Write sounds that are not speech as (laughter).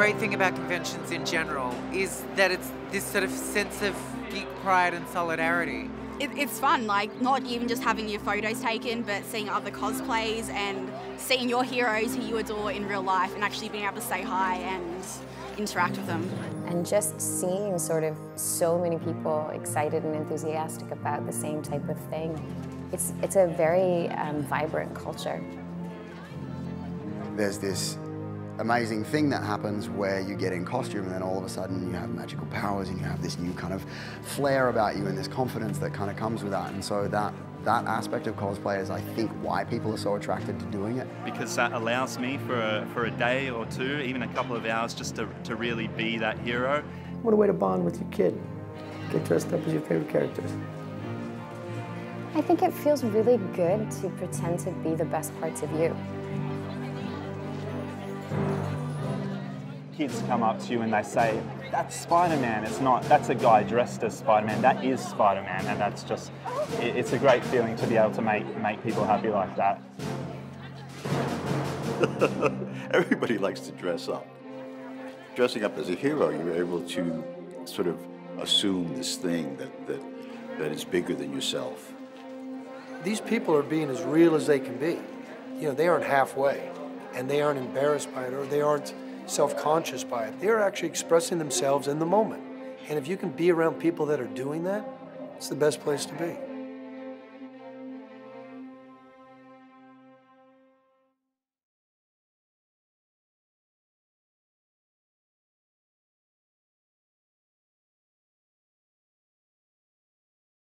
great thing about conventions in general is that it's this sort of sense of geek pride and solidarity. It, it's fun, like not even just having your photos taken, but seeing other cosplays and seeing your heroes who you adore in real life and actually being able to say hi and interact with them. And just seeing sort of so many people excited and enthusiastic about the same type of thing, it's, it's a very um, vibrant culture. There's this amazing thing that happens where you get in costume and then all of a sudden you have magical powers and you have this new kind of flair about you and this confidence that kind of comes with that. And so that that aspect of cosplay is, I think, why people are so attracted to doing it. Because that allows me for a, for a day or two, even a couple of hours, just to, to really be that hero. What a way to bond with your kid. Get dressed up as your favorite characters. I think it feels really good to pretend to be the best parts of you. Kids come up to you and they say, that's Spider-Man, it's not, that's a guy dressed as Spider-Man, that is Spider-Man, and that's just, it, it's a great feeling to be able to make, make people happy like that. (laughs) Everybody likes to dress up. Dressing up as a hero, you're able to sort of assume this thing that, that, that is bigger than yourself. These people are being as real as they can be. You know, they aren't halfway, and they aren't embarrassed by it, or they aren't self-conscious by it. They're actually expressing themselves in the moment. And if you can be around people that are doing that, it's the best place to be.